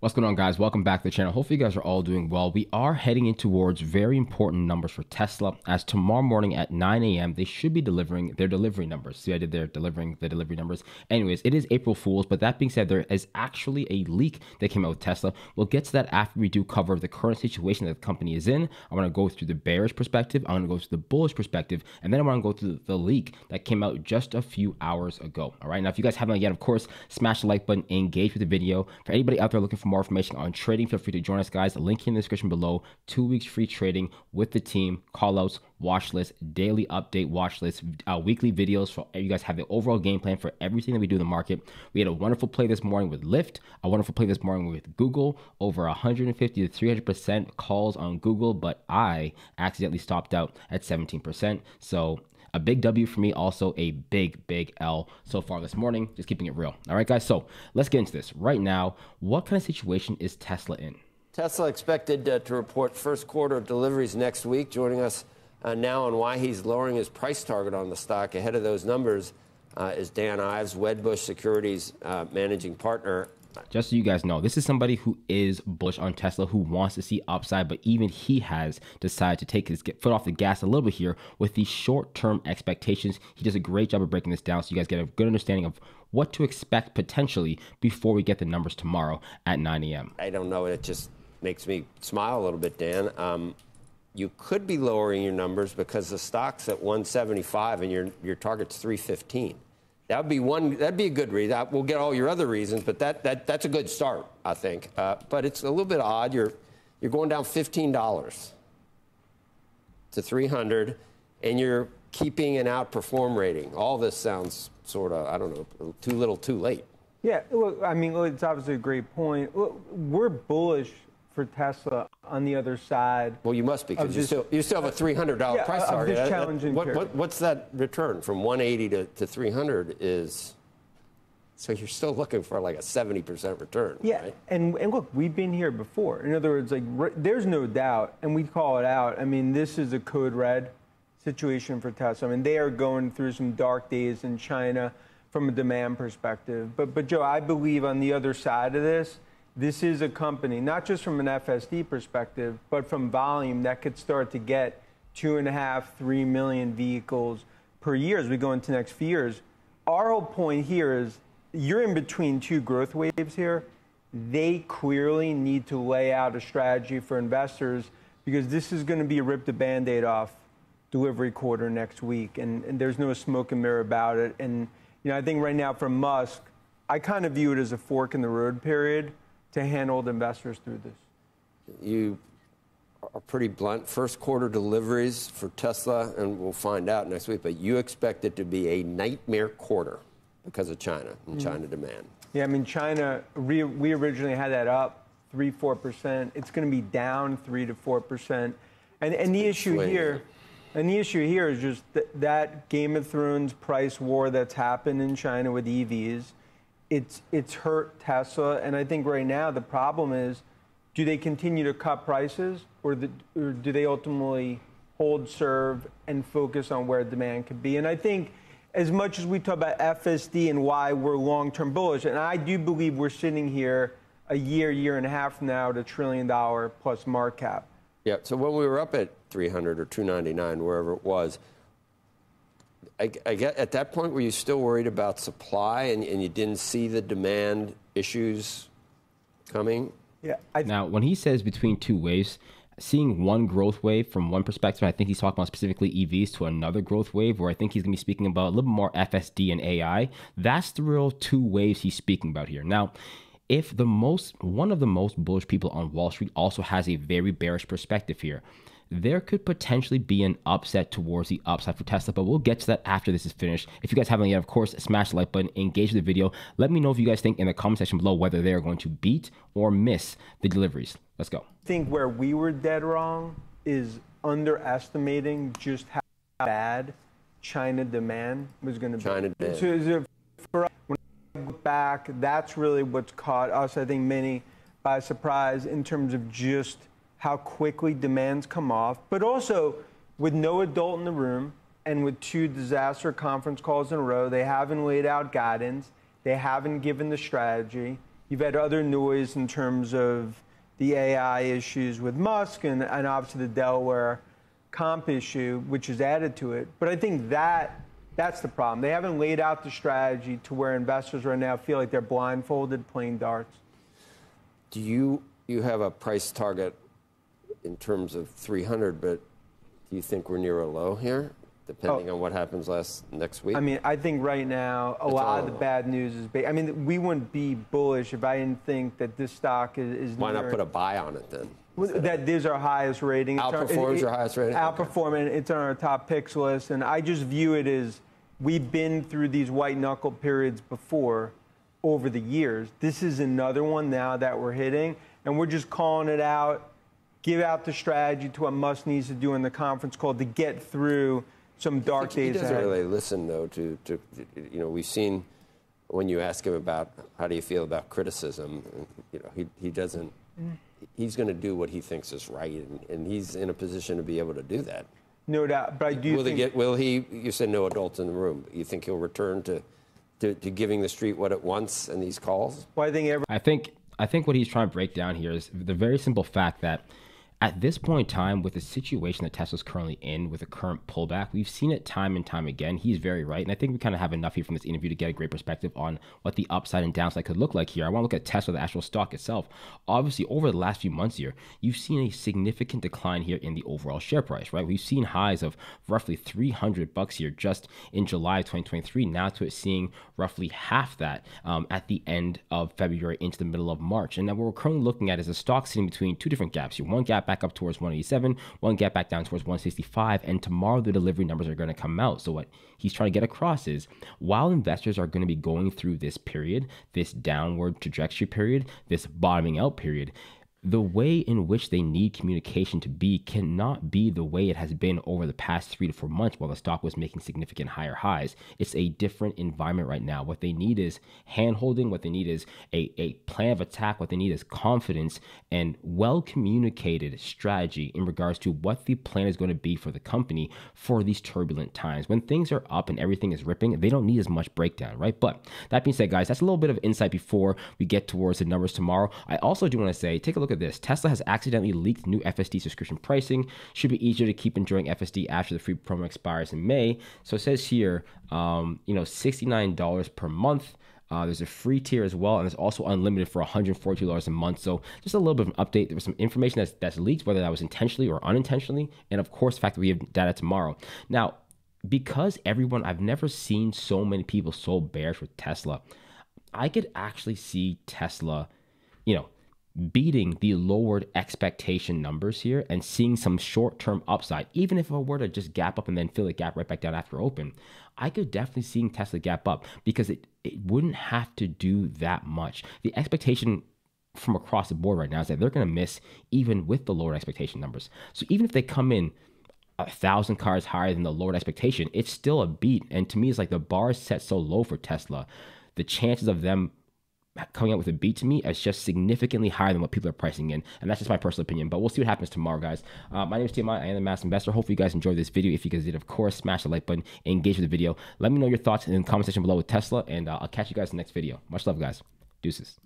What's going on, guys? Welcome back to the channel. Hopefully, you guys are all doing well. We are heading in towards very important numbers for Tesla. As tomorrow morning at 9 a.m., they should be delivering their delivery numbers. See, I did their delivering the delivery numbers. Anyways, it is April Fool's, but that being said, there is actually a leak that came out with Tesla. We'll get to that after we do cover the current situation that the company is in. I want to go through the bearish perspective. I want to go through the bullish perspective, and then I want to go through the leak that came out just a few hours ago. All right. Now, if you guys haven't yet, of course, smash the like button, engage with the video. For anybody out there looking for more information on trading, feel free to join us, guys. Link in the description below. Two weeks free trading with the team, callouts, watch list, daily update watch list, uh, weekly videos. For you guys have the overall game plan for everything that we do in the market. We had a wonderful play this morning with Lyft, a wonderful play this morning with Google, over 150 to 300 percent calls on Google, but I accidentally stopped out at 17 percent. So a big W for me, also a big, big L so far this morning. Just keeping it real. All right, guys. So let's get into this. Right now, what kind of situation is Tesla in? Tesla expected uh, to report first quarter deliveries next week. Joining us uh, now on why he's lowering his price target on the stock ahead of those numbers uh, is Dan Ives, Wedbush Securities uh, managing partner just so you guys know, this is somebody who is bullish on Tesla, who wants to see upside, but even he has decided to take his foot off the gas a little bit here with these short term expectations. He does a great job of breaking this down so you guys get a good understanding of what to expect potentially before we get the numbers tomorrow at 9 a.m. I don't know. It just makes me smile a little bit, Dan. Um, you could be lowering your numbers because the stock's at 175 and your, your target's 315. That would be one. That'd be a good reason. We'll get all your other reasons, but that, that that's a good start, I think. Uh, but it's a little bit odd. You're you're going down fifteen dollars to three hundred, and you're keeping an outperform rating. All this sounds sort of I don't know too little, too late. Yeah, look, I mean, it's obviously a great point. We're bullish for Tesla on the other side. Well, you must be because you still you still have a three hundred dollar yeah, price target. This challenging what, what, what's that return from one eighty to, to three hundred is? So you're still looking for like a seventy percent return. Yeah, right? and and look, we've been here before. In other words, like there's no doubt, and we call it out. I mean, this is a code red situation for Tesla. I mean, they are going through some dark days in China from a demand perspective. But but Joe, I believe on the other side of this this is a company, not just from an FSD perspective, but from volume that could start to get two and a half, three million vehicles per year as we go into next few years. Our whole point here is you're in between two growth waves here. They clearly need to lay out a strategy for investors because this is going to be a rip the band aid off delivery quarter next week. And, and there's no smoke and mirror about it. And you know, I think right now for Musk, I kind of view it as a fork in the road period to handle the investors through this? You are pretty blunt. First quarter deliveries for Tesla, and we'll find out next week, but you expect it to be a nightmare quarter because of China and mm-hmm. China demand. Yeah, I mean, China, we, we originally had that up 3 4%. It's going to be down 3 to 4%. And, and the issue swing. here. And the issue here is just that, that Game of Thrones price war that's happened in China with EVs it's it's hurt Tesla, and I think right now the problem is, do they continue to cut prices, or, the, or do they ultimately hold serve and focus on where demand could be? And I think as much as we talk about FSD and why we're long-term bullish, and I do believe we're sitting here a year, year and a half now at a trillion dollar plus market cap. Yeah. So when we were up at 300 or 299, wherever it was I, I, get at that point were you still worried about supply and, and you didn't see the demand issues coming? Yeah. I, now, when he says between two waves, seeing one growth wave from one perspective, I think he's talking about specifically EVs to another growth wave, where I think he's going to be speaking about a little bit more FSD and AI. That's the real two waves he's speaking about here. Now, if the most one of the most bullish people on Wall Street also has a very bearish perspective here, there could potentially be an upset towards the upside for Tesla, but we'll get to that after this is finished. If you guys haven't yet, of course, smash the like button, engage with the video. Let me know if you guys think in the comment section below whether they are going to beat or miss the deliveries. Let's go. I think where we were dead wrong is underestimating just how bad China demand was going to be. China demand. So, for us, when I look back, that's really what's caught us, I think, many by surprise in terms of just how quickly demands come off, but also with no adult in the room and with two disaster conference calls in a row, they haven't laid out guidance, they haven't given the strategy. You've had other noise in terms of the AI issues with Musk and, and obviously the Delaware comp issue, which is added to it. But I think that that's the problem. They haven't laid out the strategy to where investors right now feel like they're blindfolded playing darts. Do you you have a price target in terms of 300, but do you think we're near a low here? depending oh. on what happens last next week? I mean, I think right now a it's lot of the bad news is. Ba- I mean, we wouldn't be bullish if I didn't think that this stock is. is Why not put a buy on it then? That these are highest rating. Outperforms your highest rating. Outperforming. Okay. It's on our top picks list, and I just view it as we've been through these white knuckle periods before over the years. This is another one now that we're hitting, and we're just calling it out. Give out the strategy to what Musk needs to do in the conference call to get through some dark days. He doesn't ahead. really listen, though. To, to you know, we've seen when you ask him about how do you feel about criticism, you know, he he doesn't. He's going to do what he thinks is right, and, and, he's in a position to be able to do that. No doubt, but I do. Will think... he get? Will he? You said no adults in the room. You think he'll return to, to, to giving the street what it wants in these calls? Well, I think. Every- I think. I think what he's trying to break down here is the very simple fact that at this point in time, with the situation that Tesla's currently in, with the current pullback, we've seen it time and time again. He's very right. And I think we kind of have enough here from this interview to get a great perspective on what the upside and downside could look like here. I want to look at Tesla, the actual stock itself. Obviously, over the last few months here, you've seen a significant decline here in the overall share price, right? We've seen highs of roughly 300 bucks here just in July of 2023. Now to it seeing roughly half that um, at the end of February into the middle of March. And now what we're currently looking at is a stock sitting between two different gaps here. One gap back up towards 187, one gap back down towards 165, and tomorrow the delivery numbers are going to come out. So what he's trying to get across is while investors are going to be going through this period, this downward trajectory period, this bottoming out period, the way in which they need communication to be cannot be the way it has been over the past three to four months while the stock was making significant higher highs. It's a different environment right now. What they need is hand holding, what they need is a, a plan of attack, what they need is confidence and well communicated strategy in regards to what the plan is going to be for the company for these turbulent times. When things are up and everything is ripping, they don't need as much breakdown, right? But that being said, guys, that's a little bit of insight before we get towards the numbers tomorrow. I also do want to say, take a look look at this. Tesla has accidentally leaked new FSD subscription pricing. Should be easier to keep enjoying FSD after the free promo expires in May. So it says here, um, you know, $69 per month. Uh, there's a free tier as well, and it's also unlimited for $142 a month. So just a little bit of an update. There was some information that's, that's leaked, whether that was intentionally or unintentionally, and of course, the fact that we have data tomorrow. Now, because everyone, I've never seen so many people so bearish with Tesla. I could actually see Tesla, you know, beating the lowered expectation numbers here and seeing some short term upside, even if I were to just gap up and then fill the gap right back down after open, I could definitely see Tesla gap up because it, it wouldn't have to do that much. The expectation from across the board right now is that they're going to miss even with the lower expectation numbers. So even if they come in a thousand cars higher than the lowered expectation, it's still a beat. And to me, it's like the bar is set so low for Tesla. The chances of them coming out with a beat to me is just significantly higher than what people are pricing in. And that's just my personal opinion. But we'll see what happens tomorrow, guys. Uh, my name is Tim. I am the Masked Investor. Hopefully, you guys enjoyed this video. If you guys did, of course, smash the like button, engage with the video. Let me know your thoughts in the comment section below with Tesla, and uh, I'll catch you guys in the next video. Much love, guys. Deuces.